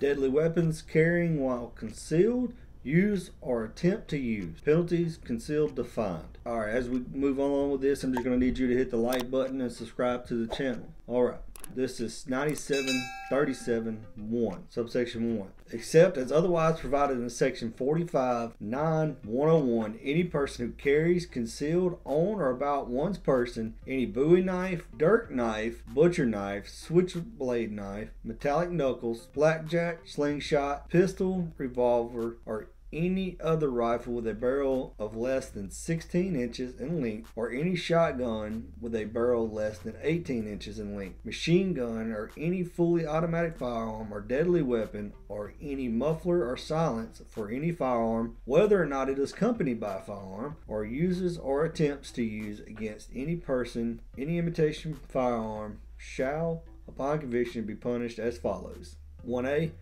Deadly weapons carrying while concealed, use or attempt to use. Penalties concealed defined. All right, as we move on with this, I'm just going to need you to hit the like button and subscribe to the channel. All right. This is 9737 1, subsection 1. Except as otherwise provided in section 45 9 101, any person who carries concealed on or about one's person any bowie knife, dirk knife, butcher knife, switchblade knife, metallic knuckles, blackjack, slingshot, pistol, revolver, or any other rifle with a barrel of less than 16 inches in length, or any shotgun with a barrel less than 18 inches in length, machine gun, or any fully automatic firearm or deadly weapon, or any muffler or silence for any firearm, whether or not it is accompanied by a firearm, or uses or attempts to use against any person any imitation firearm, shall, upon conviction, be punished as follows. 1A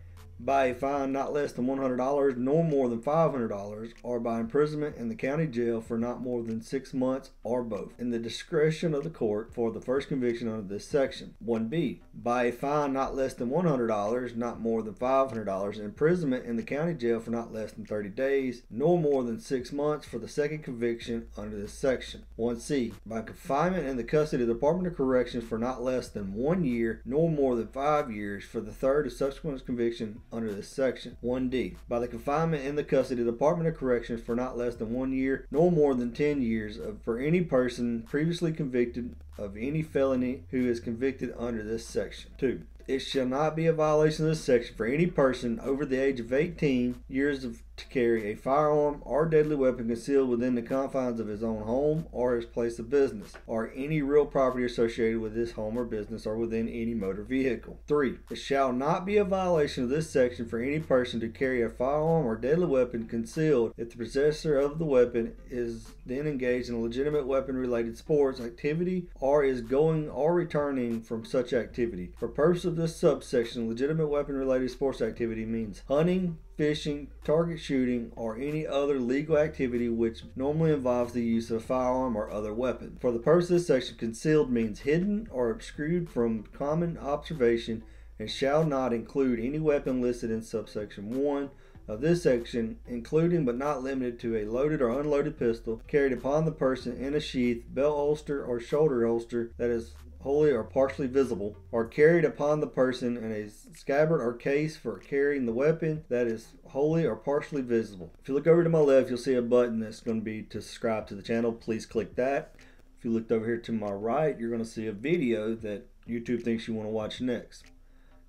by a fine not less than $100 nor more than $500 or by imprisonment in the county jail for not more than six months or both in the discretion of the court for the first conviction under this section. 1b by a fine not less than $100 not more than $500 imprisonment in the county jail for not less than 30 days nor more than six months for the second conviction under this section. 1c by confinement in the custody of the department of corrections for not less than one year nor more than five years for the third or subsequent conviction under this section. 1D. By the confinement in the custody of the Department of Corrections for not less than one year, nor more than 10 years, of, for any person previously convicted of any felony who is convicted under this section. 2. It shall not be a violation of this section for any person over the age of 18 years of to carry a firearm or deadly weapon concealed within the confines of his own home or his place of business, or any real property associated with his home or business or within any motor vehicle. 3. It shall not be a violation of this section for any person to carry a firearm or deadly weapon concealed if the possessor of the weapon is then engaged in a legitimate weapon related sports activity or is going or returning from such activity. For purpose of this subsection, legitimate weapon related sports activity means hunting, fishing, target shooting, or any other legal activity which normally involves the use of a firearm or other weapon. For the purpose of this section, concealed means hidden or obscured from common observation and shall not include any weapon listed in subsection 1 of this section, including but not limited to a loaded or unloaded pistol carried upon the person in a sheath, belt holster, or shoulder holster that is wholly or partially visible, are carried upon the person in a scabbard or case for carrying the weapon that is wholly or partially visible. If you look over to my left, you'll see a button that's going to be to subscribe to the channel. Please click that. If you looked over here to my right, you're going to see a video that YouTube thinks you want to watch next.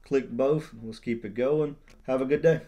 Click both. Let's keep it going. Have a good day.